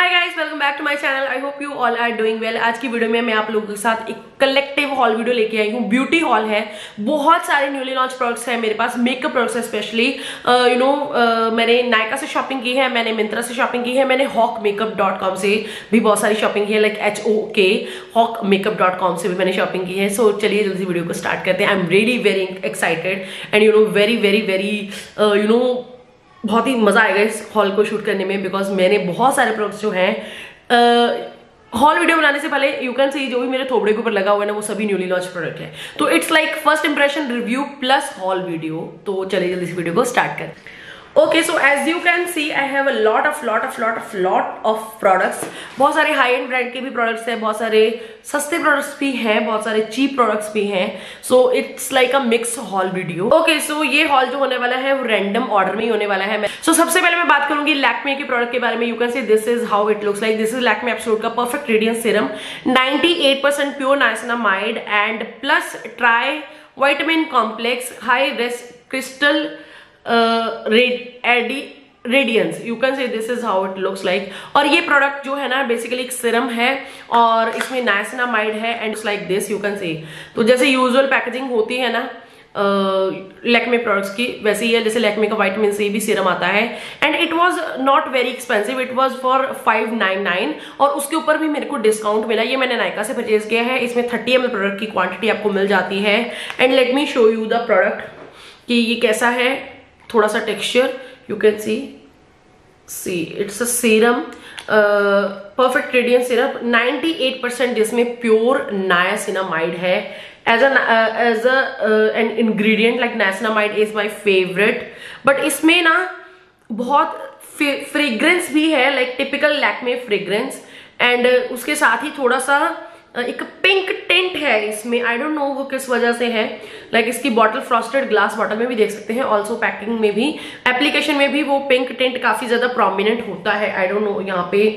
Hi guys welcome back to my channel I hope you all are doing well आज की video में मैं आप लोगों के साथ एक कलेक्टिव हॉल वीडियो लेके आई हूँ। ब्यूटी हॉल है। बहुत सारे न्यूली लॉन्च प्रोडक्ट्स हैं मेरे पास। मेकअप प्रोडक्ट्स है स्पेशली यू नो मैंने नायका से शॉपिंग की है मैंने मिंत्रा से शॉपिंग की है मैंने हॉक मेकअप डॉट कॉम से भी बहुत सारी शॉपिंग की है लाइक एच ओ के हॉक मेकअप डॉट कॉम से भी मैंने शॉपिंग की है। सो so, चलिए जल्दी वीडियो को स्टार्ट करते हैं। I am really very excited and you know very very very you know बहुत ही मज़ा आएगा इस हॉल को शूट करने में बिकॉज़ मैंने बहुत सारे प्रोडक्ट्स जो हैं हॉल वीडियो बनाने से पहले यू कैन सी जो भी मेरे थोबड़े के ऊपर लगा हुआ है ना, वो सभी न्यूली लॉन्च प्रोडक्ट है। तो it's like first impression review plus haul video तो चलिए जल्दी इस वीडियो को स्टार्ट करें। Okay so as you can see I have a lot of lot of lot of lot of products बहुत सारे हाई एंड ब्रांड के भी प्रोडक्ट्स हैं बहुत सारे सस्ते प्रोडक्ट्स भी हैं बहुत सारे चीप प्रोडक्ट्स भी हैं. So it's like a mix haul video okay so ये हॉल जो होने वाला है वो रैंडम ऑर्डर में ही होने वाला है. सो so, सबसे पहले मैं बात करूँगी लैक्मे के प्रोडक्ट के बारे में. You can see this is how it looks like this is Lakme absolute का perfect radiance serum 98% pure niacinamide and plus tri vitamin complex high res crystal radiance you can say this is how it looks like और ये product जो है ना basically एक सिरम है और इसमें नाइसनामाइड है and like this you can say तो जैसे यूजुअल पैकेजिंग होती है ना लैक्मे uh, प्रोडक्ट्स की वैसे ही है जैसे लैक्मे का वाइटमिन सी भी सीरम आता है. And it was not very expensive it was for 599 और उसके ऊपर भी मेरे को डिस्काउंट मिला. ये मैंने नायका से परचेज किया है. इसमें 30 एम प्रोडक्ट की क्वांटिटी आपको मिल जाती है. And let me show you the product कि ये कैसा है. थोड़ा सा texture you can see see it's a serum perfect radiant syrup 98 percent जिसमें प्योर नायासिनामाइड है. As as an ingredient like niacinamide is my favourite but इसमें ना बहुत फ्रेग्रेंस भी है like typical Lakme fragrance and उसके साथ ही थोड़ा सा एक पिंक टेंट है इसमें। आई डोंट नो वो किस वजह से है। लाइक like, इसकी बॉटल फ्रॉस्टेड ग्लास बॉटल में भी देख सकते हैं। ऑल्सो पैकिंग में भी। एप्लीकेशन में भी वो पिंक टेंट काफ़ी ज़्यादा प्रोमिनेंट होता है। आई डोंट नो यहाँ पे।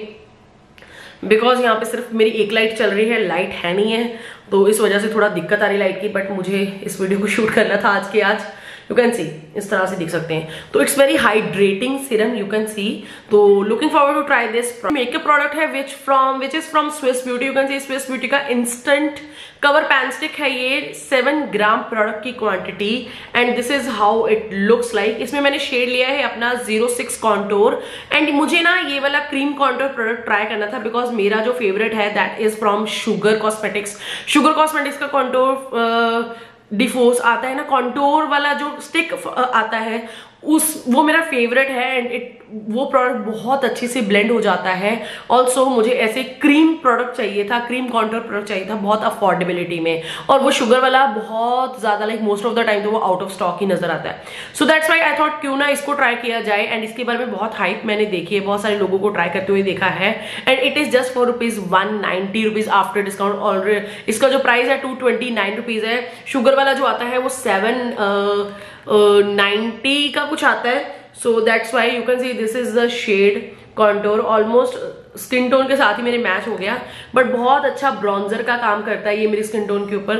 बिकॉज़ यहाँ पे सिर्फ़ मेरी एक लाइट चल रही है। लाइट है नहीं है। तो इस वजह से थोड़ा दिक्कत आ रही लाइट की बट मुझे इस वीडियो को शूट करना था आज के आज। यू कैन सी इस तरह से देख सकते हैं। तो it's very hydrating serum you can see तो looking forward to try this makeup product है which from which is from Swiss Beauty you can see Swiss Beauty का इंस्टेंट कवर पैन स्टिक है ये सेवन ग्राम प्रोडक्ट की quantity and this is how it looks like इसमें मैंने shade लिया है अपना ज़ीरो सिक्स कॉन्टोर एंड मुझे ना ये वाला क्रीम कॉन्टोर प्रोडक्ट ट्राई करना था बिकॉज़ मेरा जो फेवरेट है that is from sugar cosmetics sugar cosmetics का कॉन्टोर डिफोर्स आता है ना कॉन्टोर वाला जो स्टिक आता है उस, वो मेरा फेवरेट है एंड इट वो प्रोडक्ट बहुत अच्छे से ब्लेंड हो जाता है। ऑल्सो मुझे ऐसे क्रीम प्रोडक्ट चाहिए था क्रीम कॉन्टोर प्रोडक्ट चाहिए था बहुत अफोर्डेबिलिटी में। और वो शुगर वाला बहुत ज़्यादा like most of the time तो वो आउट ऑफ़ स्टॉक ही नज़र आता है। So that's why I thought क्यों ना इसको ट्राई किया जाए एंड इसके बारे में बहुत हाइप मैंने देखी है, बहुत सारे लोगों को ट्राई करते हुए देखा है। And it is just for rupees one ninety rupees after discount already इसका जो प्राइस है टू ट्वेंटी नाइन रुपीज़ है। शुगर वाला जो आता है वो सेवन नाइनटी का कुछ आता है so that's why you can see this is the shade contour almost skin tone के साथ ही मेरे मैच हो गया बट बहुत अच्छा ब्रॉन्जर का काम करता है ये मेरी स्किन टोन के ऊपर।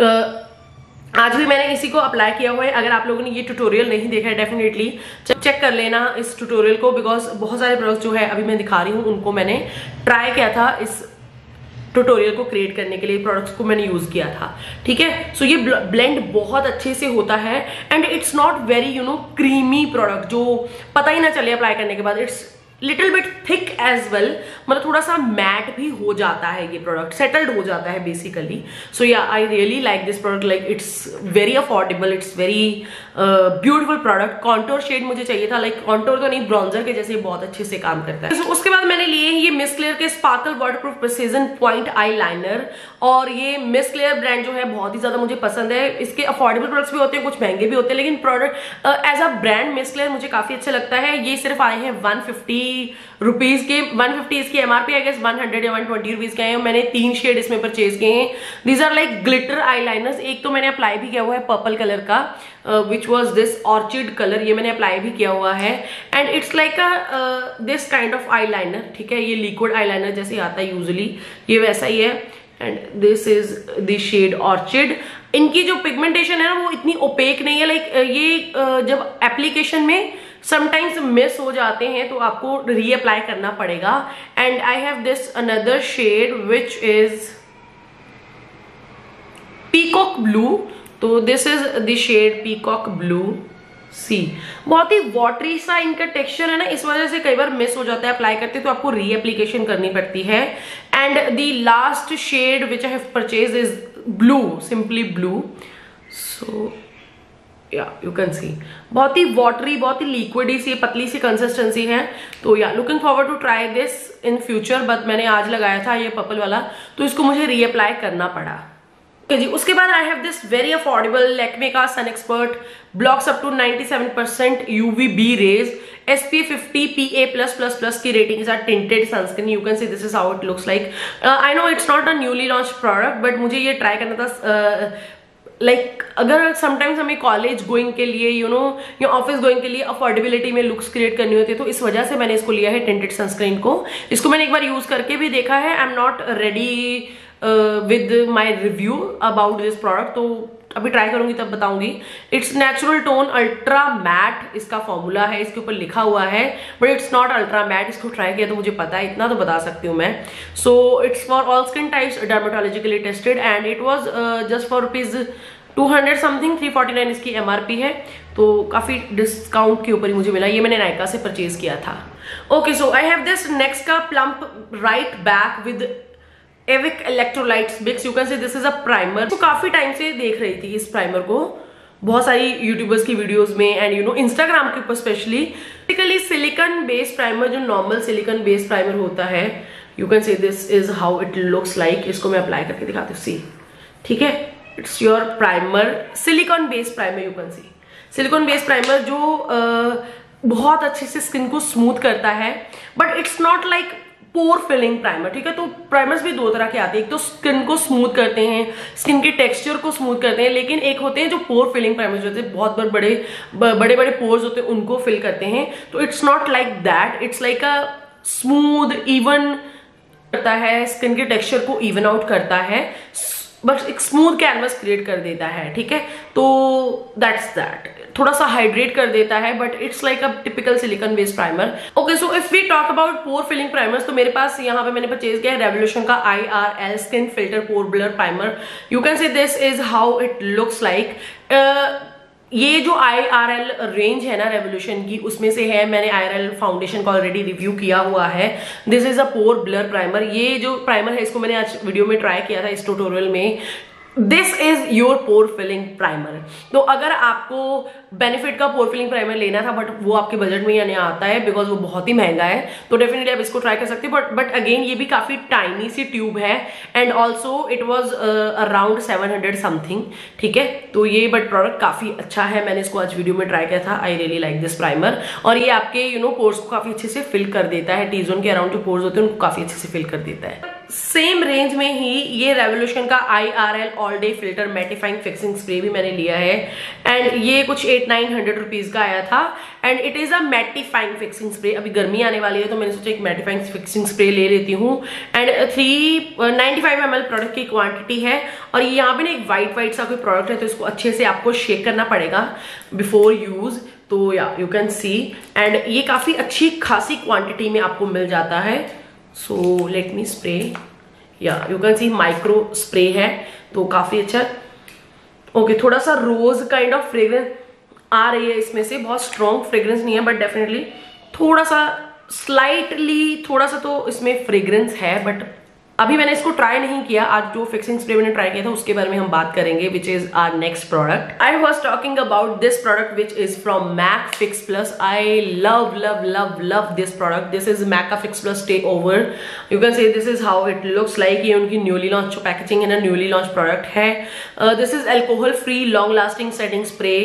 uh, आज भी मैंने इसी को अप्लाई किया हुआ है। अगर आप लोगों ने ये ट्यूटोरियल नहीं देखा है डेफिनेटली चेक कर लेना इस ट्यूटोरियल को बिकॉज़ बहुत सारे प्रोडक्ट्स जो है अभी मैं दिखा रही हूँ उनको मैंने ट्राई किया था इस ट्यूटोरियल को क्रिएट करने के लिए प्रोडक्ट्स को मैंने यूज़ किया था। ठीक है? सो ये ब्लेंड बहुत अच्छे से होता है and it's not very you know creamy product जो पता ही ना चले अप्लाई करने के बाद। It's little bit thick as well मतलब थोड़ा सा मैट भी हो जाता है ये प्रोडक्ट सेटल्ड हो जाता है basically so yeah I really like this product like it's very affordable it's very beautiful product contour shade मुझे चाहिए था लाइक कॉन्टोर तो नहीं ब्रॉन्जर के जैसे बहुत अच्छे से काम करता है। उसके बाद मैंने लिए ये मिस क्लियर के sparkle waterproof precision point eye और ये मिस क्लियर ब्रांड जो है, बहुत ही ज़्यादा मुझे पसंद है। इसके अफोर्डेबल प्रोडक्ट्स भी होते हैं, कुछ महँगे भी होते हैं, लेकिन product as a brand Miss Claire मुझे काफ़ी अच्छा लगता है। ये सिर्फ़ आए हैं वन रुपीज़ के 150 इसकी एमआरपी आई गेस 100 या 120 रुपीज़ के हैं। मैंने तीन शेड इसमें परचेज किए हैं। These are like glitter eyeliners एक तो मैंने अप्लाई भी किया हुआ है पर्पल कलर का। Which was this orchid colour ये मैंने अप्लाई भी किया हुआ है. And it's like a this kind of eyeliner ठीक है? ये लिक्विड आई लाइनर जैसे आता है यूजली ये वैसा ही है. And this is the shade orchid इनकी जो पिगमेंटेशन है ना वो इतनी ओपेक नहीं है. लाइक like, ये uh, जब एप्लीकेशन में समटाइम्स मिस हो जाते हैं तो आपको रीअप्लाई करना पड़ेगा. And I have this another shade which is peacock blue तो this is the shade peacock blue see बहुत ही वॉटरी सा इनका टेक्सचर है ना, इस वजह से कई बार मिस हो जाता है अप्लाई करते तो आपको रीएप्लीकेशन करनी पड़ती है. And the last shade which I have purchase is blue simply blue so yeah you can सी बहुत ही वॉटरी बहुत ही लिक्विडी सी, पतली सी कंसिस्टेंसी है. तो yeah looking forward to try this in future but मैंने आज लगाया था ये पर्पल वाला तो इसको मुझे रीअप्लाई करना पड़ा। जी उसके बाद I have this very affordable Lakme का sun expert blocks up to 97 percent UVB rays SPF 50 PA plus plus plus की ratings are tinted sunscreen. You can see this is how it looks like. Uh, I know it's not a newly launched product but मुझे ये try करना था like uh, like like, अगर sometimes हमें college going के लिए you know या office going के लिए अफोर्डेबिलिटी में लुक्स क्रिएट करनी होती है तो इस वजह से मैंने इसको लिया है टेंटेड सनस्क्रीन को। इसको मैंने एक बार यूज़ करके भी देखा है। I am not ready with my review about this product तो अभी ट्राई करूँगी, तब बताऊँगी। It's natural tone ultra matte इसका फॉर्मूला है, इसके ऊपर लिखा हुआ है but it's not ultra matte इसको ट्राई किया तो मुझे पता है, इतना तो बता सकती हूँ मैं। So it's for all skin types dermatologically tested and it was just for rupees 200 something 349 इसकी एमआरपी है। तो काफ़ी डिस्काउंट के ऊपर ही मुझे मिला, ये मैंने नायका से परचेज किया था। Okay so I have this next का प्लम्प राइट बैक विद एविक electrolytes बिक्स you can say this is a primer तो काफ़ी टाइम से देख रही थी इस प्राइमर को। बहुत सारी यूट्यूबर्स की वीडियोस में एंड यू नो इंस्टाग्राम के ऊपर specially typically silicon based primer जो नॉर्मल सिलिकन बेस्ड प्राइमर होता है you can say this is how it looks like इसको मैं अप्लाई करके दिखाती हूँ. सी ठीक है? It's your primer silicone based primer you can see silicone based primer जो uh, बहुत अच्छे से स्किन को स्मूथ करता है but it's not like pore filling primer ठीक है? तो प्राइमर्स भी दो तरह के आते हैं। एक तो स्किन को स्मूथ करते हैं स्किन के टेक्सचर को स्मूथ करते हैं, लेकिन एक होते हैं जो पोर फिलिंग प्राइमर्स होते हैं, बहुत बड़े बड़े बड़े बड़े पोर्स होते हैं, उनको फिल करते हैं। तो it's not like that it's like a smooth even करता है स्किन के टेक्सचर को इवन आउट करता है बस एक स्मूथ कैनवस क्रिएट कर देता है, ठीक है? तो दैट्स दैट थोड़ा सा हाइड्रेट कर देता है but it's like a typical silicon based primer okay so if we talk about pore filling primers तो मेरे पास यहाँ पे मैंने परचेज किया है रेवोल्यूशन का I R L skin filter pore blur primer you can see this is how it looks like ये जो आई आर एल रेंज है ना रेवोल्यूशन की, उसमें से है, मैंने आई आर एल फाउंडेशन का ऑलरेडी रिव्यू किया हुआ है. This is a pore blur primer ये जो प्राइमर है, इसको मैंने आज वीडियो में ट्राई किया था इस ट्यूटोरियल में. This is your pore filling primer तो अगर आपको बेनिफिट का पोर फिलिंग प्राइमर लेना था बट वो आपके बजट में या नहीं आता है बिकॉज़ वो बहुत ही महँगा है तो डेफिनेटली आप इसको ट्राई कर सकते हैं बट बट अगेन ये भी काफ़ी टाइनी सी ट्यूब है and also it was around seven hundred something ठीक है? तो ये बट प्रोडक्ट काफ़ी अच्छा है, मैंने इसको आज वीडियो में ट्राई किया था I really like this primer और ये आपके यू नो पोर्स को काफ़ी अच्छे से फिल कर देता है टीजोन के अराउंड जो पोर्स होते हैं, उनको काफ़ी अच्छे से फिल कर देता है। सेम रेंज में ही ये रेवोल्यूशन का I R L all day filter mattifying fixing spray भी मैंने लिया है। एंड ये कुछ एट नाइन हंड्रेड रुपीज़ का आया था। And it is a mattifying fixing spray अभी गर्मी आने वाली है तो मैंने सोचा एक मेटिफाइंग फिक्सिंग स्प्रे ले लेती हूँ। And three ninety five M L product की क्वांटिटी है। और ये यहाँ पे ना एक व्हाइट व्हाइट सा कोई प्रोडक्ट है तो इसको अच्छे से आपको शेक करना पड़ेगा बिफोर यूज़ तो या यू कैन सी एंड ये काफ़ी अच्छी खासी क्वांटिटी में आपको मिल जाता है। So let me spray yeah you can see micro spray है तो काफ़ी अच्छा। ओके okay, थोड़ा सा रोज काइंड ऑफ़ फ्रेगरेंस आ रही है इसमें से। बहुत स्ट्रॉन्ग फ्रेगरेंस नहीं है बट डेफिनेटली थोड़ा सा स्लाइटली थोड़ा सा तो इसमें फ्रेगरेंस है बट अभी मैंने इसको ट्राई नहीं किया, आज जो फिक्सिंग स्प्रे मैंने ट्राई किया था, उसके बारे में हम बात करेंगे which is our next product I was talking about this product which is from MAC fix plus I love love love love this product this is MAC fix plus stay over you can say this is how it looks like ये उनकी newly launch packaging है ना newly launch product है। This is alcohol free long lasting setting spray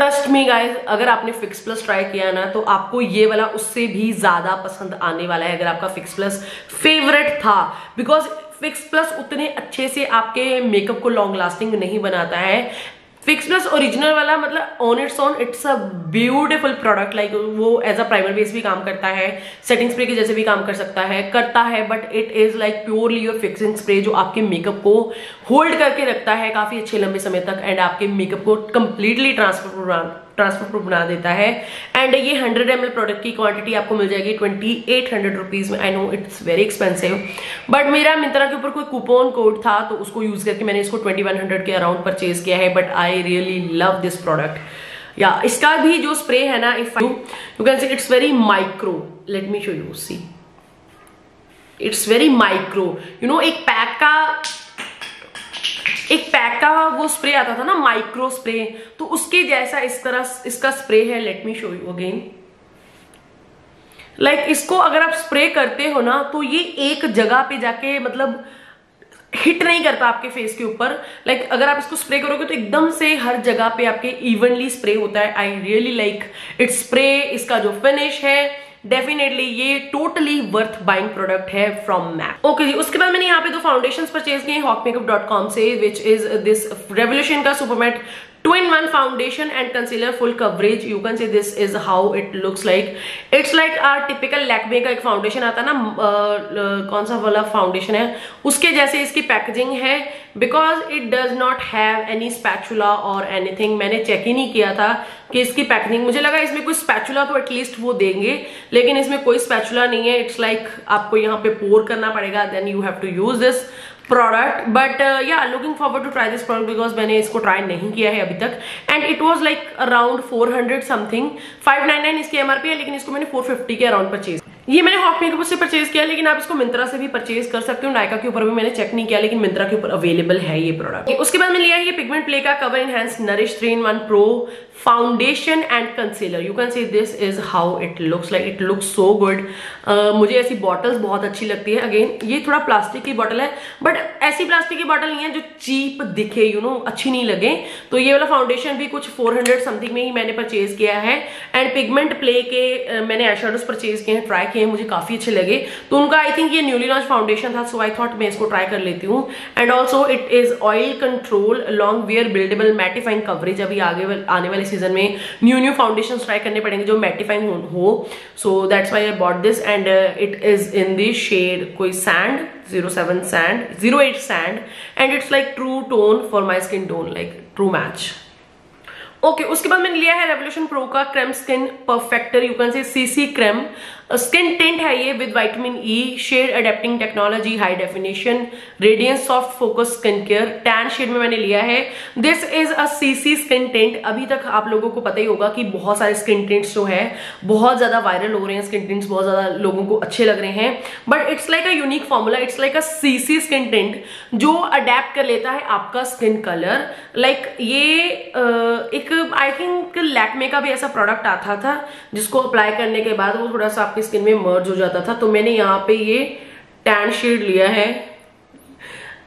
trust me guys अगर आपने fix plus try किया ना तो आपको ये वाला उससे भी ज़्यादा पसंद आने वाला है, अगर आपका फिक्स प्लस फेवरेट था। बिकॉज़ फिक्स प्लस उतने अच्छे से आपके मेकअप को लॉन्ग लास्टिंग नहीं बनाता है फिक्स प्लस ओरिजिनल वाला मतलब on it's on it's a beautiful product like वो एज अ प्राइमर बेस भी काम करता है सेटिंग स्प्रे के जैसे भी काम कर सकता है, करता है but it is like purely your fixing spray जो आपके मेकअप को होल्ड करके रखता है काफ़ी अच्छे लंबे समय तक एंड आपके मेकअप को कंप्लीटली ट्रांसफ़र ट्रांसफ़र प्रूफ बना देता है। एंड ये 100 एम प्रोडक्ट की क्वांटिटी आपको मिल जाएगी ट्वेंटी एट हंड्रेड रुपीज़ में। I know it's very expensive but मेरा मिंत्रा के ऊपर कोई कूपन कोड था तो उसको यूज़ करके मैंने इसको ट्वेंटी वन हंड्रेड के अराउंड परचेज किया है। But I really love this product या इसका भी जो स्प्रे है ना if you you can see it's very micro let me show you see it's very micro you know एक पैक का एक पैक का वो स्प्रे आता था ना माइक्रो स्प्रे तो उसके जैसा इस तरह इसका स्प्रे है let me show you again like इसको अगर आप स्प्रे करते हो ना तो ये एक जगह पे जाके मतलब हिट नहीं करता आपके फेस के ऊपर. लाइक like, अगर आप इसको स्प्रे करोगे तो एकदम से हर जगह पे आपके इवनली स्प्रे होता है. I really like it spray इसका जो फिनिश है डेफिनेटली ये टोटली वर्थ बाइंग प्रोडक्ट है फ्रॉम मैप ओके जी, उसके बाद मैंने यहाँ पे दो फाउंडेशन परचेज किए हॉक मेकअप डॉट कॉम से विच इज़ दिस रेवोल्यूशन का super matte two in one foundation and concealer full coverage you can see this is how it looks like it's like our typical Lakme का एक foundation आता ना कौन सा वाला foundation है? उसके जैसे इसकी पैकेजिंग है because it does not have any spatula और एनीथिंग मैंने चेक ही नहीं किया था कि इसकी पैकेजिंग मुझे लगा इसमें कोई स्पैचुला तो एटलीस्ट वो देंगे, लेकिन इसमें कोई स्पैचुला नहीं है. इट्स लाइक like आपको यहाँ पे पोर करना पड़ेगा then you have to use this product but yeah looking forward to try this product because मैंने इसको ट्राई नहीं किया है अभी तक. And it was like around 400 something 599 इसकी एमआरपी है, लेकिन इसको मैंने 450 के अराउंड परचेज ये मैंने हॉक मेकअप से परचेज किया लेकिन आप इसको मिंत्रा से भी परचेज कर सकते हो। नायका के ऊपर भी मैंने चेक नहीं किया लेकिन मिंत्रा के ऊपर अवेलेबल है ये प्रोडक्ट उसके बाद मैं लिया ये पिगमेंट प्ले का cover enhance nourish three in one pro foundation and concealer you can see this is how it looks like it looks so good मुझे ऐसी बॉटल्स बहुत अच्छी लगती है। अगेन ये थोड़ा प्लास्टिक की बॉटल है बट ऐसी प्लास्टिक की बॉटल नहीं है जो चीप दिखे यू you नो know, अच्छी नहीं लगे। तो ये वाला फाउंडेशन भी कुछ 400 समथिंग में ही मैंने परचेज किया है। एंड पिगमेंट प्ले के uh, मैंने एशोडोस परचेज किए हैं ट्राई किए हैं मुझे काफ़ी अच्छे लगे। तो उनका आई थिंक ये न्यूली लॉन्च फाउंडेशन था सो आई थॉट मैं इसको ट्राई कर लेती हूँ। And also it is oil control long wear buildable mattifying coverage अभी आगे आने वाले सीज़न में न्यू न्यू फाउंडेशन ट्राई करने पड़ेंगे जो मैटिफाइंग हो so that's why bought this and it is in the shade कोई sand zero seven sand zero eight sand and it's like true tone for my skin tone like true match okay okay, उसके बाद मैंने लिया है Revolution pro का creme skin perfecter you can say CC creme skin tint है ये with vitamin E shade adapting technology high definition radiance soft focus skin care tan shade में मैंने लिया है. This is a CC skin tint अभी तक आप लोगों को पता ही होगा कि बहुत सारे स्किन टेंट्स जो है बहुत ज़्यादा वायरल हो रहे हैं स्किन टेंट्स बहुत ज़्यादा लोगों को अच्छे लग रहे हैं. But it's like a unique formula it's like a CC skin tint जो अडेप्ट कर लेता है आपका स्किन कलर लाइक ये एक आई थिंक लैकमे का भी ऐसा प्रोडक्ट आता था, जिसको अप्लाई करने के बाद वो थोड़ा सा आपके स्किन में मर्ज हो जाता था। तो मैंने यहाँ पे ये टैन शेड लिया है,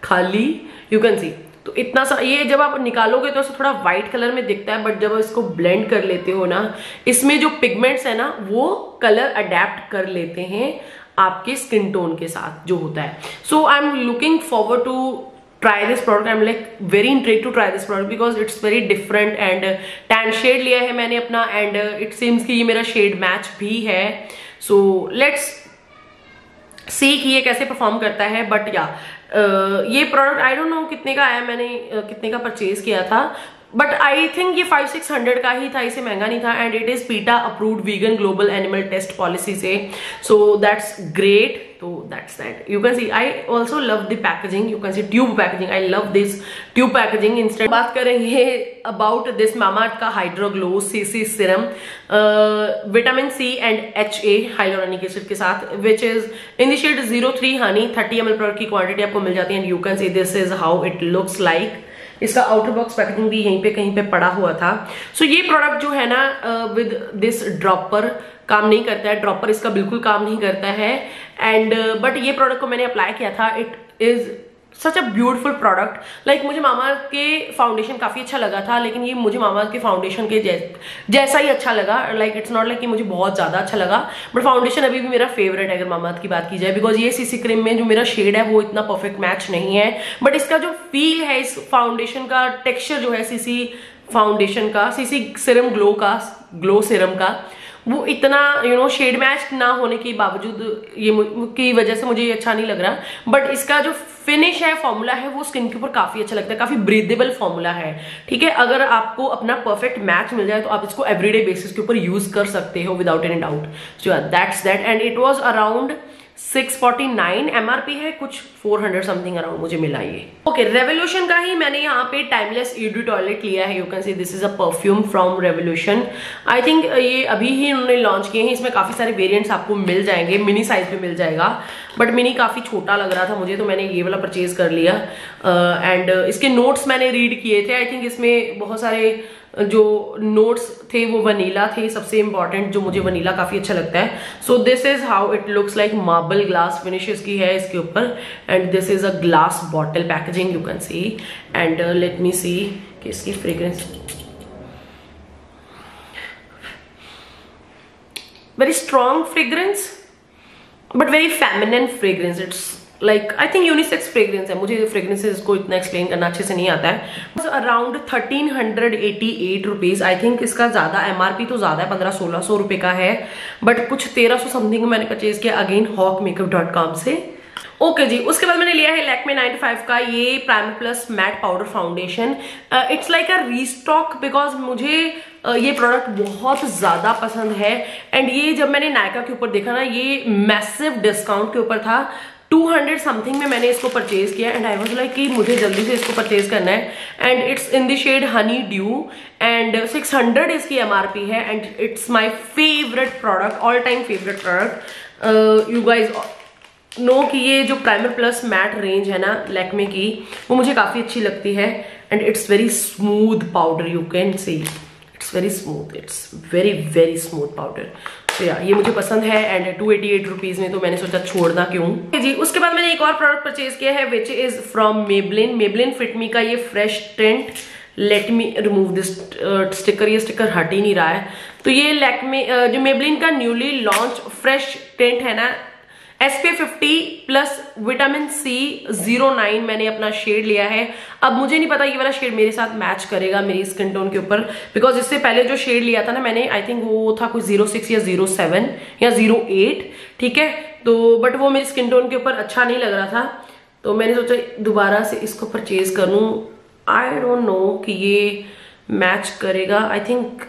खाली यू कैन सी तो इतना सा, ये जब आप निकालोगे तो थोड़ा व्हाइट कलर में दिखता है बट जब इसको ब्लेंड कर लेते हो ना, इसमें जो पिगमेंट्स है ना, वो कलर अडेप्ट कर लेते हैं आपके स्किन टोन के साथ जो होता है। So I am looking forward to try this product i'm like very intrigued to try this product because it's very different and uh, tan shade लिया है मैंने अपना and uh, it seems कि ये मेरा shade match भी है so let's see कि ये कैसे perform करता है but yeah uh, ये प्रोडक्ट आई डोंट नो कितने का आया मैंने uh, कितने का परचेज किया था बट आई थिंक ये फाइव सिक्स हंड्रेड का ही था, इसे महँगा नहीं था and it is PETA approved vegan global animal test policy से। सो दैट्स ग्रेट तो that's that you can see I also love the packaging you can see tube packaging I love this tube packaging instant बात करेंगे about this Mamaearth का Hydroglow C C serum vitamin C and H A hyaluronic acid के साथ which is in the shade zero three honey thirty M L product की quantity आपको मिल जाती है। And you can see this is how it looks like इसका outer box packaging भी यहीं पे कहीं पे पड़ा हुआ था। सो so, ये प्रोडक्ट जो है ना विद दिस ड्रॉपर काम नहीं करता है। ड्रॉपर इसका बिल्कुल काम नहीं करता है। एंड बट uh, ये प्रोडक्ट को मैंने अप्लाई किया था। It is such a beautiful product like मुझे मामा के फाउंडेशन काफ़ी अच्छा लगा था लेकिन ये मुझे मामा के फाउंडेशन के जै, जैसा ही अच्छा लगा। लाइक इट्स नॉट लाइक कि मुझे बहुत ज़्यादा अच्छा लगा। बट फाउंडेशन अभी भी मेरा फेवरेट है अगर मामा की बात की जाए बिकॉज़ ये सीसी क्रीम में जो मेरा शेड है वो इतना परफेक्ट मैच नहीं है। बट इसका जो फील है इस फाउंडेशन का टेक्स्चर जो है सीसी फाउंडेशन का सीसी सिरम ग्लो का ग्लो सिरम का वो इतना यू नो शेड मैच ना होने के बावजूद ये की वजह से मुझे ये अच्छा नहीं लग रहा। बट इसका जो फिनिश है फॉर्मूला है, वो स्किन के ऊपर काफ़ी अच्छा लगता है, काफ़ी ब्रीदेबल फॉर्मूला है। ठीक है, अगर आपको अपना परफेक्ट मैच मिल जाए तो आप इसको एवरीडे बेसिस के ऊपर यूज़ कर सकते हो without any doubt so that's that and it was around 649 MRP है कुछ 400 समथिंग अराउंड मुझे मिला ये। ओके रेवोल्यूशन का ही मैंने यहाँ पे टाइमलेस ईडू टॉयलेट लिया है you can see this is a perfume from Revolution I think ये अभी ही उन्होंने लॉन्च किए हैं इसमें काफ़ी सारे वेरिएंट्स आपको मिल जाएँगे मिनी साइज़ में मिल जाएगा बट मिनी काफ़ी छोटा लग रहा था मुझे तो मैंने ये वाला परचेज कर लिया। एंड uh, uh, इसके नोट्स मैंने रीड किए थे आई थिंक इसमें बहुत सारे जो नोट्स थे वो वनीला थे, सबसे इंपॉर्टेंट जो मुझे वनीला काफ़ी अच्छा लगता है। So this is how it looks like marble glass finish इसकी है इसके ऊपर। And this is a glass bottle packaging you can see and let me see कि इसकी fragrance very strong fragrance but very feminine fragrance it's like I think unisex fragrance है। मुझे fragrances को इतना एक्सप्लेन करना अच्छे से नहीं आता है। Around thirteen hundred eighty eight rupees I think इसका ज़्यादा एमआरपी तो ज़्यादा है पंद्रह सोलह सौ रुपए का है। बट कुछ तेरह सौ समथिंग मैंने परचेज किया again Hok makeup dot com से। ओके okay जी उसके बाद मैंने लिया है लैक्मे 95 का ये primer plus matte powder foundation it's like a restock because मुझे uh, ये प्रोडक्ट बहुत ज़्यादा पसंद है। एंड ये जब मैंने नायका के ऊपर देखा ना ये मैसिव डिस्काउंट के ऊपर था। 200 समथिंग में मैंने इसको परचेज किया एंड आई वॉज़ लाइक कि मुझे जल्दी से इसको परचेज करना है। And it's in the shade honey dew and 600 इसकी एम आर पी है and it's my favourite product all time favourite product you guys know कि ये जो प्राइमर प्लस मैट रेंज है ना लैक्मे की, वो मुझे काफ़ी अच्छी लगती है and it's very smooth powder you can see it's very smooth it's very very smooth powder तो या ये मुझे पसंद है and two eighty eight rupees में तो मैंने सोचा छोड़ना क्यों? जी उसके बाद मैंने एक और प्रोडक्ट परचेज किया है which is from Maybelline Maybelline fit me का ये fresh tint let me remove this sticker ये स्टिकर हट ही नहीं रहा है। तो ये लैकमे uh, जो मेबलिन का न्यूली लॉन्च फ्रेश टेंट है ना SPF fifty plus vitamin C zero nine मैंने अपना शेड लिया है। अब मुझे नहीं पता ये वाला शेड मेरे साथ मैच करेगा मेरी स्किन टोन के ऊपर बिकॉज़ इससे पहले जो शेड लिया था ना मैंने आई थिंक वो था कुछ ज़ीरो सिक्स या ज़ीरो सेवन या ज़ीरो एट ठीक है? तो बट वो मेरी स्किन टोन के ऊपर अच्छा नहीं लग रहा था। तो मैंने सोचा दोबारा से इसको परचेज करूँ आई डोंट नो कि ये मैच करेगा। आई थिंक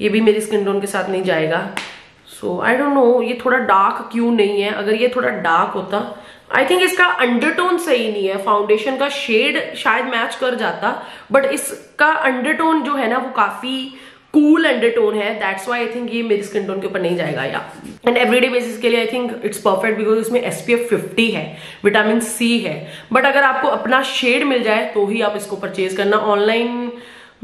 ये भी मेरी स्किन टोन के साथ नहीं जाएगा। सो आई डोंट नो ये थोड़ा डार्क क्यों नहीं है? अगर ये थोड़ा डार्क होता आई थिंक इसका अंडरटोन सही नहीं है। फाउंडेशन का शेड शायद मैच कर जाता बट इसका अंडरटोन जो है ना, वो काफ़ी कूल अंडरटोन है। दैट्स वाई आई थिंक ये मेरी स्किन टोन के ऊपर नहीं जाएगा, या। एंड एवरीडे बेसिस के लिए I think it's perfect because इसमें एसपीएफ 50 है विटामिन सी है। बट अगर आपको अपना शेड मिल जाए तो ही आप इसको परचेज करना। ऑनलाइन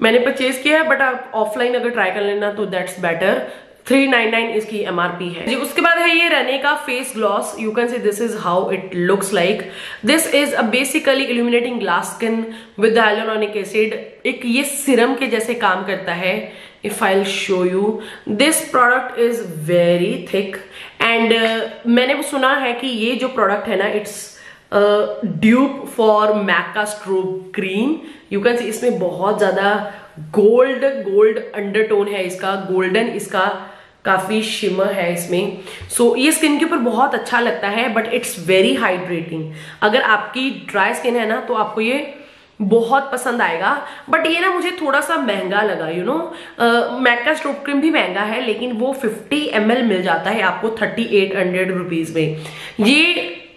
मैंने परचेज किया है बट आप ऑफलाइन अगर ट्राई कर लेना तो दैट्स बेटर 399 इसकी एमआरपी है। जी, उसके बाद है ये रहने का face gloss you can see this is how it looks like this is a basically illuminating glass skin with hyaluronic acid एक ये सिरम के जैसे काम करता है। If I show you this product is very thick and मैंने वो सुना है कि ये जो प्रोडक्ट है ना it's dupe for MAC strobe cream you can see इसमें बहुत ज़्यादा गोल्ड गोल्ड अंडरटोन है इसका गोल्डन इसका काफ़ी शिमर है इसमें। सो so, ये स्किन के ऊपर बहुत अच्छा लगता है बट इट्स वेरी हाइड्रेटिंग अगर आपकी ड्राई स्किन है ना तो आपको ये बहुत पसंद आएगा। बट ये ना मुझे थोड़ा सा महँगा लगा यू नो मैका स्ट्रोप क्रीम भी महँगा है लेकिन वो 50 एम मिल जाता है आपको थर्टी एट हंड्रेड रुपीज़ में। ये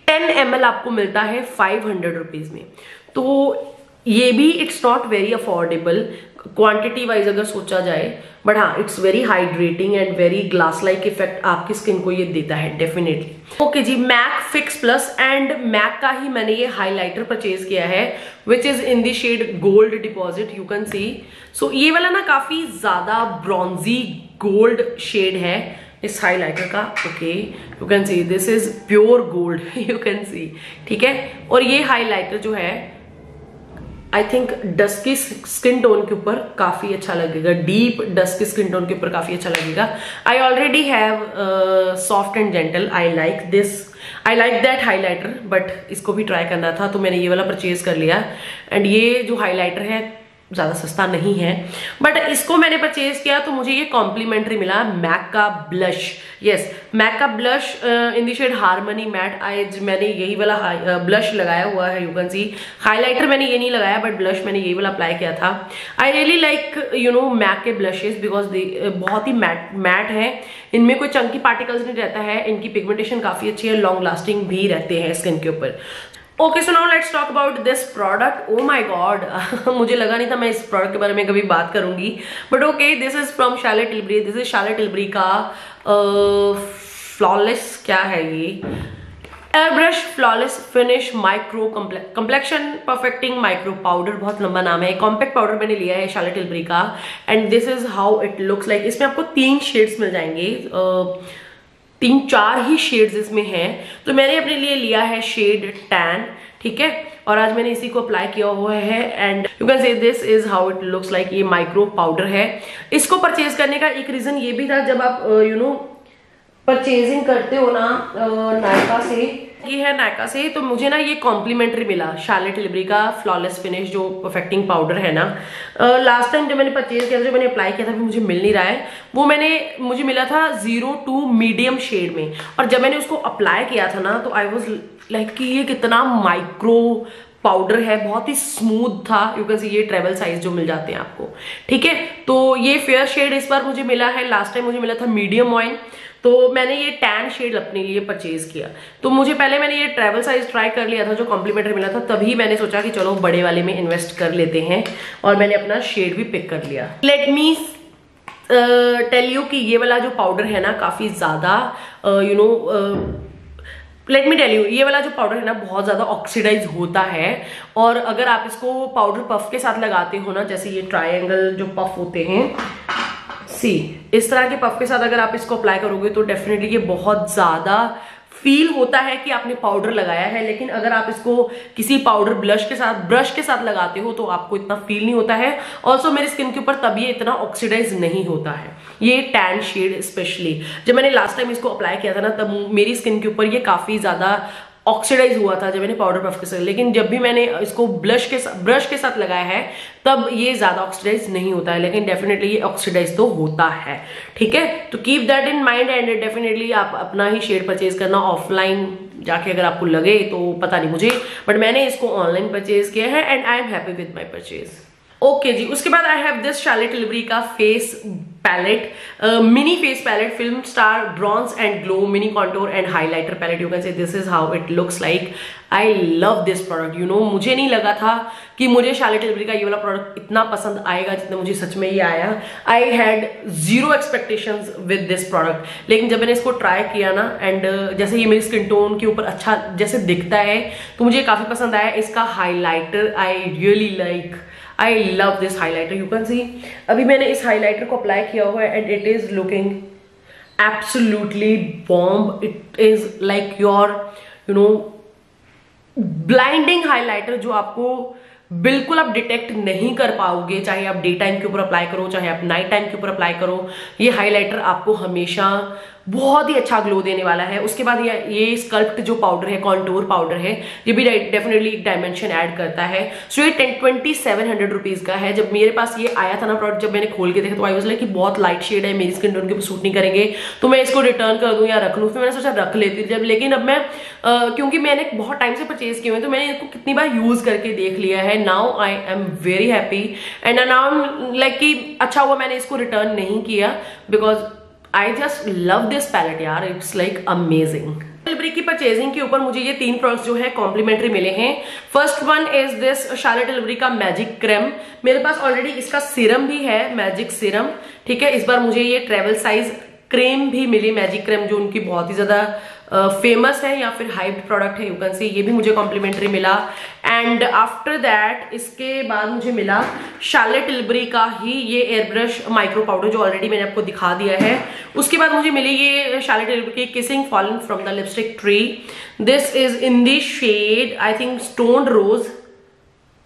10 एम आपको मिलता है फाइव हंड्रेड रुपीज़ में। तो ये भी it's not very affordable quantity wise अगर सोचा जाए बट हाँ it's very hydrating and very glass like effect आपकी स्किन को ये देता है definitely okay okay ji MAC fix plus and MAC का ही मैंने ये हाइलाइटर परचेज किया है which is in the shade gold deposit you can see so ये वाला ना काफ़ी ज़्यादा ब्रॉन्जी गोल्ड शेड है, इस हाइलाइटर का okay you can see this is pure gold you can see ठीक है? और ये हाइलाइटर जो है I think dusky skin tone के ऊपर काफ़ी अच्छा लगेगा. डीप डस्की स्किन टोन के ऊपर काफ़ी अच्छा लगेगा. I already have soft and gentle I like this I like that highlighter but इसको भी ट्राई करना था तो मैंने ये वाला परचेज कर लिया. एंड ये जो हाईलाइटर है ज़्यादा सस्ता नहीं है। बट इसको मैंने परचेज किया तो मुझे ये कॉम्प्लीमेंट्री मिला मैक का ब्लश यस मैक का blush in the shade harmony matte आज मैंने यही वाला ब्लश uh, लगाया हुआ है यू कैन सी हाईलाइटर मैंने ये नहीं लगाया बट ब्लश मैंने यही वाला अप्लाई किया था। I really like you know MAC के ब्लशेज बिकॉज़ बहुत ही मैट मैट है। इनमें कोई चंकी पार्टिकल्स नहीं रहता है इनकी पिगमेंटेशन काफ़ी अच्छी है लॉन्ग लास्टिंग भी रहते हैं स्किन के ऊपर। Okay so now let's talk about this product oh my God मुझे लगा नहीं था मैं इस प्रोडक्ट के बारे में कभी बात करूँगी. But okay this is from Charlotte Tilbury this is Charlotte Tilbury का फ्लॉलेस uh, क्या है ये? Air brush flawless finish micro complexion perfecting micro powder बहुत लंबा नाम है. कॉम्पैक्ट पाउडर मैंने लिया है शाले टिलबरी का. And this is how it looks like इसमें आपको तीन शेड्स मिल जाएँगे. uh, तीन चार ही शेड्स इसमें हैं। तो मैंने अपने लिए लिया है शेड टैन ठीक है? और आज मैंने इसी को अप्लाई किया हुआ है and you can say this is how it looks like ये माइक्रो पाउडर है। इसको परचेज करने का एक रीजन ये भी था, जब आप यू नो परचेजिंग करते हो ना नायका से ये है नायका से तो मुझे ना ये कॉम्प्लीमेंट्री मिला शार्लेट लिबरी का फ्लॉलेस फिनिश जो परफेक्टिंग पाउडर है ना। लास्ट टाइम जब मैंने परचेज किया था जो मैंने अप्लाई किया था मुझे मिल नहीं रहा है। वो मैंने, मुझे मिला था ज़ीरो टू मीडियम शेड में। और जब मैंने उसको अप्लाई किया था ना तो आई वॉज़ लाइक कि ये कितना माइक्रो पाउडर है, बहुत ही स्मूथ था। यू कैन सी ये ट्रेवल साइज़ जो मिल जाते हैं आपको। ठीक है? तो ये फेयर शेड इस बार मुझे मिला है। लास्ट टाइम मुझे मिला था मीडियम ऑइन तो मैंने ये टैन शेड अपने लिए परचेज किया। तो मुझे पहले मैंने ये ट्रेवल साइज़ ट्राई कर लिया था, जो कॉम्प्लीमेंट्री मिला था, तभी मैंने सोचा कि चलो बड़े वाले में इन्वेस्ट कर लेते हैं और मैंने अपना शेड भी पिक कर लिया। लेट मी टेल यू कि ये वाला जो पाउडर है ना, काफ़ी ज़्यादा you know let me tell you ये वाला जो पाउडर है ना, बहुत ज़्यादा ऑक्सीडाइज होता है और अगर आप इसको पाउडर पफ के साथ लगाते हो ना, जैसे ये ट्राइंगल जो पफ होते हैं सी, इस तरह के पफ के साथ अगर आप इसको अप्लाई करोगे तो डेफिनेटली ये बहुत ज़्यादा फील होता है कि आपने पाउडर लगाया है। लेकिन अगर आप इसको किसी पाउडर ब्लश के साथ ब्रश के साथ लगाते हो तो आपको इतना फील नहीं होता है। ऑल्सो मेरी स्किन के ऊपर तब ये इतना ऑक्सीडाइज नहीं होता है। ये टैन शेड स्पेशली जब मैंने लास्ट टाइम इसको अप्लाई किया था ना, तब मेरी स्किन के ऊपर ये काफ़ी ज़्यादा ऑक्सीडाइज हुआ था जब मैंने पाउडर पफ के साथ। लेकिन जब भी मैंने इसको ब्लश के साथ ब्रश के साथ लगाया है, तब ये ज़्यादा ऑक्सीडाइज नहीं होता है। लेकिन डेफिनेटली ये ऑक्सीडाइज तो होता है। ठीक है? तो keep that in mind and definitely आप अपना ही शेड परचेज करना ऑफलाइन जाके अगर आपको लगे तो पता नहीं मुझे। बट मैंने इसको ऑनलाइन परचेज किया है and I am happy with my purchase okay okay जी. उसके बाद I have this Charlotte Tilbury का face palette mini face palette film star bronze and glow mini contour and highlighter palette you can say this is how it looks like I love this product you know मुझे नहीं लगा था कि मुझे शाले Tilbury का ये वाला product इतना पसंद आएगा जितना मुझे सच में ये आया. I had zero expectation with this product लेकिन जब मैंने इसको ट्राई किया ना एंड uh, जैसे ये मेरी स्किन टोन के ऊपर अच्छा जैसे दिखता है तो मुझे काफ़ी पसंद आया. इसका highlighter I really like I love this highlighter you can see अभी मैंने इस हाईलाइटर को अप्लाई किया हुआ है and it is looking absolutely bomb it is like your you know blinding highlighter जो आपको बिल्कुल आप डिटेक्ट नहीं कर पाओगे, चाहे आप डे टाइम के ऊपर अप्लाई करो, चाहे आप नाइट टाइम के ऊपर अप्लाई करो, ये हाईलाइटर आपको हमेशा बहुत ही अच्छा ग्लो देने वाला है। उसके बाद ये ये स्कल्प्ट जो पाउडर है कॉन्टोर पाउडर है ये भी डेफिनेटली एक डायमेंशन ऐड करता है। सो ये ten twenty seven hundred rupees का है। जब मेरे पास ये आया था ना प्रोडक्ट जब मैंने खोल के देखा तो आई वॉज़ लाइक कि बहुत लाइट शेड है मेरी स्किन टोन के सूट नहीं करेंगे। तो मैं इसको रिटर्न कर दूँ या रख लूँ? फिर मैंने सोचा रख लेती जब लेकिन अब मैं आ, क्योंकि मैंने बहुत टाइम से परचेज किए हुए तो मैंने इसको कितनी बार यूज़ करके देख लिया है। Now I am very happy and now like कि अच्छा हुआ मैंने इसको रिटर्न नहीं किया because I just love this palette यार. इट्स लाइक अमेजिंग की परचेजिंग के ऊपर मुझे ये तीन प्रोडक्ट्स जो है कॉम्प्लीमेंट्री मिले हैं. First one is this Charlotte Tilbury का मैजिक क्रेम मेरे पास ऑलरेडी इसका सीरम भी है मैजिक सीरम ठीक है? इस बार मुझे ये ट्रेवल साइज़ क्रीम भी मिली मैजिक क्रीम जो उनकी बहुत ही ज़्यादा फ़ेमस है या फिर हाइप्ड प्रोडक्ट है यू कैन सी ये भी मुझे कॉम्प्लीमेंट्री मिला। एंड आफ्टर दैट इसके बाद मुझे मिला शाले टिलबरी का ही ये एयर ब्रश माइक्रो पाउडर जो ऑलरेडी मैंने आपको दिखा दिया है। उसके बाद मुझे मिली ये शाले टिलबरी की kissing fallen from the lipstick tree this is in the shade I think stone rose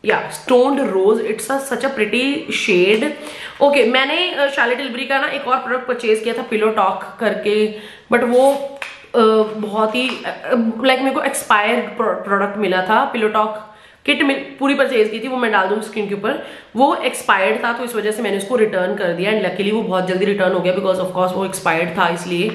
या stoned rose it's a such a pretty shade okay मैंने शाले डिलवरी का ना एक और प्रोडक्ट परचेज किया था पिलो टॉक करके बट वो बहुत ही लाइक मेरे को एक्सपायर प्रोडक्ट मिला था पिलो टॉक किट पूरी परचेज की थी, वो मैं डाल दूँगी स्क्रीन के ऊपर। वो एक्सपायर्ड था तो इस वजह से मैंने उसको रिटर्न कर दिया एंड लकीली वो बहुत जल्दी रिटर्न हो गया बिकॉज़ ऑफ़ ऑफकोर्स वो एक्सपायर्ड था इसलिए।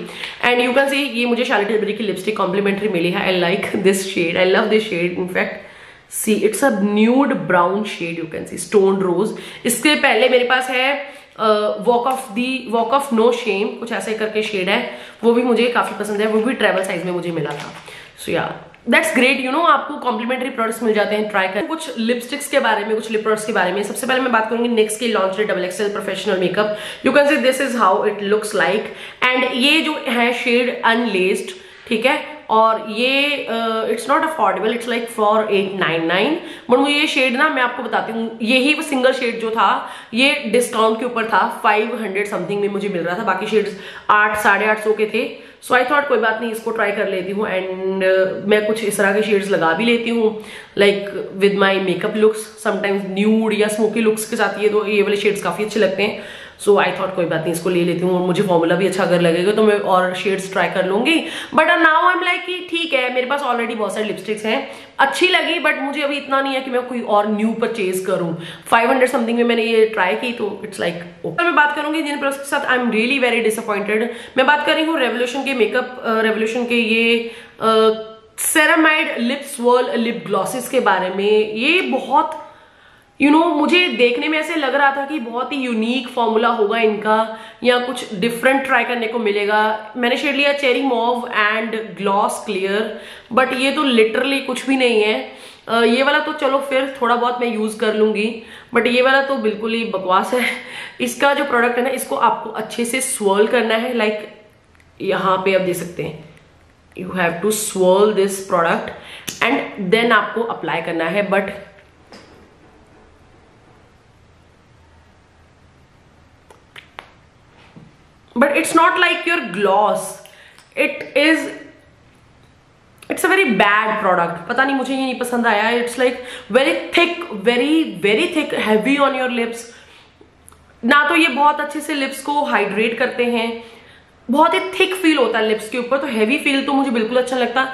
एंड यू कैन सी ये मुझे शाली टिलबरी की लिपस्टिक कॉम्प्लीमेंट्री मिली है I like this shade I love this shade in fact see it's a nude brown shade you can see stone rose इसके पहले मेरे पास है walk of the walk of no shame कुछ ऐसे करके शेड है, वो भी मुझे काफ़ी पसंद है, वो भी ट्रेवल साइज़ में मुझे मिला था। So yeah that's great you know आपको कॉम्प्लीमेंट्री प्रोडक्ट्स मिल जाते हैं ट्राई कर। कुछ लिपस्टिक्स के बारे में, कुछ लिप प्रोडक्ट्स के बारे में, सबसे पहले मैं बात करूँगी नेक्स्ट की launch double XL professional makeup you can see this is how it looks like and ये जो है शेड अनलेस्ड ठीक है? और ये it's not affordable it's like for eight nine nine but मुझे ये शेड ना मैं आपको बताती हूँ यही वो सिंगल शेड जो था ये डिस्काउंट के ऊपर था फाइव हंड्रेड समथिंग में मुझे मिल रहा था बाकी शेड्स आठ साढ़े आठ सौ के थे. सो आई थॉट कोई बात नहीं इसको ट्राई कर लेती हूँ एंड uh, मैं कुछ इस तरह के शेड्स लगा भी लेती हूँ like with my makeup looks sometimes nude या स्मोकी लुक्स के साथ ये तो ये वाले शेड्स काफ़ी अच्छे लगते हैं. सो आई थॉट कोई बात नहीं, इसको ले लेती हूँ और मुझे फॉर्मूला भी अच्छा अगर लगेगा तो मैं और शेड्स ट्राई कर लूँगी। But now I am like कि ठीक है, मेरे पास ऑलरेडी बहुत सारे लिपस्टिक्स हैं। अच्छी लगी बट मुझे अभी इतना नहीं है कि मैं कोई और न्यू परचेज करूँ। फाइव हंड्रेड समथिंग में मैंने ये ट्राई की तो इट्स लाइक ओके मैं बात करूँगी जिन प्रोडक्ट्स के साथ। I am really very disappointed मैं बात कर रही हूँ रेवोल्यूशन के मेकअप रेवोल्यूशन के ये ceramide lips swirl lip glosses के बारे में। ये बहुत यू you नो know, मुझे देखने में ऐसे लग रहा था कि बहुत ही यूनिक फॉर्मूला होगा इनका या कुछ डिफरेंट ट्राई करने को मिलेगा। मैंने शेड लिया cherry mauve and gloss clear but ये तो लिटरली कुछ भी नहीं है। ये वाला तो चलो फिर थोड़ा बहुत मैं यूज़ कर लूँगी बट ये वाला तो बिल्कुल ही बकवास है। इसका जो प्रोडक्ट है ना इसको आपको अच्छे से स्वर्ल करना है लाइक like, यहाँ पे आप देख सकते हैं। You have to swirl this product and then आपको अप्लाई करना है but but it's not like your gloss. It is it's a very bad product पता नहीं मुझे ये नहीं पसंद आया. It's like very thick very very thick heavy on your lips ना तो ये बहुत अच्छे से लिप्स को हाइड्रेट करते हैं. बहुत ही थिक फील होता है लिप्स के ऊपर तो हैवी फील तो मुझे बिल्कुल अच्छा लगता.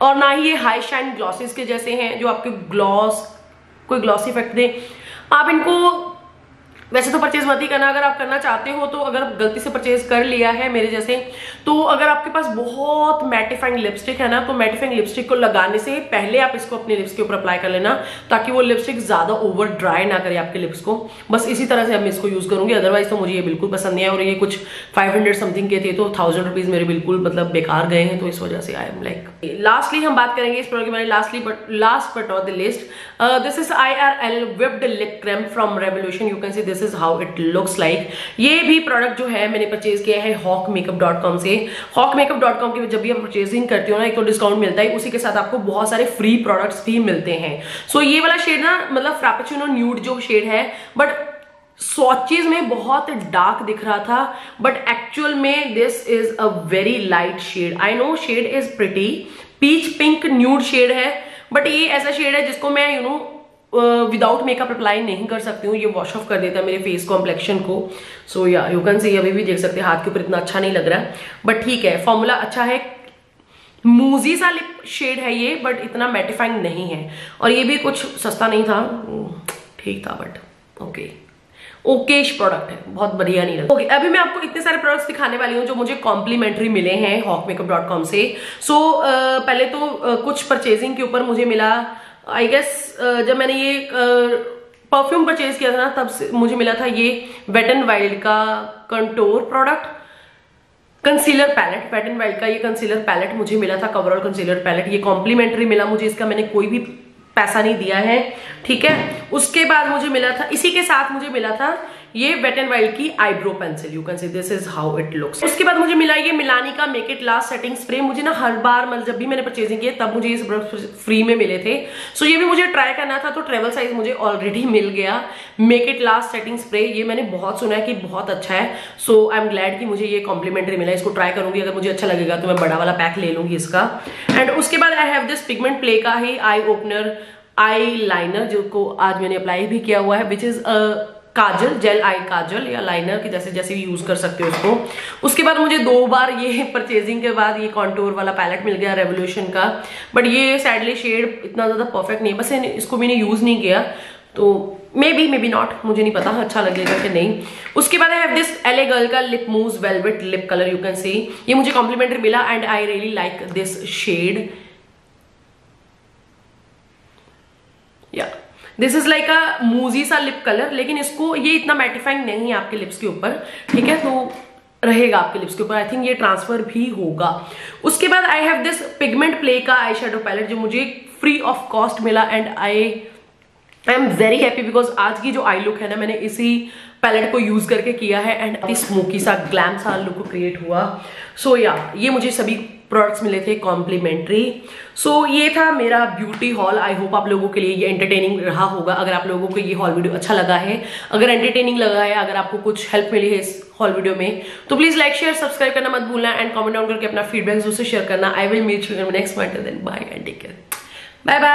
और ना ही ये हाई शाइन ग्लॉसेस के जैसे हैं, जो आपके ग्लॉस कोई ग्लॉस इफ़ेक्ट दे. आप इनको वैसे तो परचेज मत ही करना, अगर आप करना चाहते हो तो अगर गलती से परचेज कर लिया है मेरे जैसे तो अगर आपके पास बहुत मैटिफाइंग लिपस्टिक है ना तो मैटिफाइंग लिपस्टिक को लगाने से पहले आप इसको अपने लिप्स के ऊपर अप्लाई कर लेना, ताकि वो लिपस्टिक ज़्यादा ओवर ड्राई ना करे आपके लिप्स को। बस इसी तरह से मैं इसको यूज़ करूँगी अदरवाइज़ तो मुझे ये बिल्कुल पसंद नहीं है और ये कुछ फाइव समथिंग के थे तो थाउज़ेंड रुपीज़ मेरे बिल्कुल मतलब बेकार गए हैं तो इस वजह से आई एम लाइक लास्टली हम बात करेंगे इस प्रोडक्ट के बारे lastly but last but not the least this is I R L whipped lip creme from revolution you can see this is how it looks like ये भी प्रोडक्ट जो है मैंने परचेज किया है हॉक मेकअप डॉट कॉम से। Hoc makeup dot com की जब भी आप परचेजिंग करती हो ना एक तो डिस्काउंट मिलता है उसी के साथ आपको बहुत सारे फ्री प्रोडक्ट्स भी मिलते हैं। सो so, ये वाला शेड ना मतलब फ्रापेचिनो न्यूड जो शेड है बट स्वॉचेज में बहुत डार्क दिख रहा था बट एक्चुअल में this is a very light shade I know shade is pretty peach pink nude shade है बट ये ऐसा शेड है जिसको मैं you know without makeup apply नहीं कर सकती हूँ ये वॉश ऑफ़ कर देता है मेरे फेस कॉम्प्लेक्शन को। सो या यू कैन से अभी भी देख सकते हैं हाथ के ऊपर इतना अच्छा नहीं लग रहा है। बट ठीक है फॉर्मूला अच्छा है। मूजी सा लिप शेड है ये बट इतना मेटिफाइंग नहीं है। और ये भी कुछ सस्ता नहीं था। ठीक था बट ओके ओकेश प्रोडक्ट है बहुत बढ़िया नहीं लगा ओके okay, अभी मैं आपको इतने सारे प्रोडक्ट्स दिखाने वाली हूँ जो मुझे कॉम्प्लीमेंट्री मिले हैं हॉक से सो। So, uh, पहले तो uh, कुछ परचेजिंग के ऊपर मुझे मिला आई गेस uh, जब मैंने ये परफ्यूम uh, परचेज किया था ना तब से मुझे मिला था ये वेट एंड वाइल्ड का contour product concealer palette wet and wild का ये कंसीलर पैलेट मुझे मिला था कवरऑल कंसीलर पैलेट ये कॉम्प्लीमेंट्री मिला मुझे इसका मैंने कोई भी पैसा नहीं दिया है ठीक है? उसके बाद मुझे मिला था इसी के साथ मुझे मिला था ये वेट एंड वाइल्ड की eyebrow pencil you can see this is how it looks उसके बाद मुझे मिला ये मिलानी का make it last setting spray मुझे ना हर बार मतलब जब भी मैंने परचेजिंग किया तब मुझे ये फ्री में मिले थे। सो so ये भी मुझे ट्राई करना था तो ट्रेवल साइज़ मुझे ऑलरेडी मिल गया। Make it last setting spray ये मैंने बहुत सुना है कि बहुत अच्छा है। सो आई एम ग्लैड कि मुझे ये कॉम्प्लीमेंट्री मिला, इसको ट्राई करूँगी। अगर मुझे अच्छा लगेगा तो मैं बड़ा वाला पैक ले लूँगी इसका। एंड उसके बाद I have this pigment play का ही आई ओपनर आई लाइनर जो को आज मैंने अप्लाई भी किया हुआ है विच इज़ काजल, जेल आई काजल या लाइनर की जैसे जैसे यूज़ कर सकते हो उसको। उसके बाद मुझे दो बार ये परचेजिंग के बाद ये कॉन्टोर वाला पैलेट मिल गया रेवोल्यूशन का। बट ये सैडली शेड इतना ज़्यादा परफेक्ट नहीं बस इसको मैंने यूज़ नहीं किया। तो may be may be not मुझे नहीं पता अच्छा लगेगा कि नहीं। उसके बाद I have this Elle girl का lip move velvet lip colour you can see ये मुझे कॉम्प्लीमेंट्री मिला and I really like this shade या दिस इज़ लाइक अ मूजी सा लिप कलर लेकिन इसको ये इतना मैटिफाइंग नहीं है आपके लिप्स के ऊपर ठीक है? तो रहेगा आपके लिप्स के ऊपर। आई थिंक ये ट्रांसफ़र भी होगा। उसके बाद I have this pigment play का आई शेडो पैलेट जो मुझे फ्री ऑफ़ कॉस्ट मिला and I I am very happy because आज की जो आई लुक है ना मैंने इसी पैलेट को यूज़ करके किया है एंड स्मोकी सा ग्लैम सा लुक क्रिएट हुआ। सो so, या yeah, ये मुझे सभी प्रोडक्ट्स मिले थे कॉम्प्लीमेंट्री सो so, ये था मेरा ब्यूटी हॉल आई होप आप लोगों के लिए ये एंटरटेनिंग रहा होगा। अगर आप लोगों को ये हॉल वीडियो अच्छा लगा है अगर एंटरटेनिंग लगा है अगर आपको कुछ हेल्प मिली है इस हॉल वीडियो में तो प्लीज़ लाइक शेयर सब्सक्राइब करना मत भूलना एंड कॉमेंट डाउन करके अपना फीडबैक उससे शेयर करना। I will meet you next then bye and take care bye bye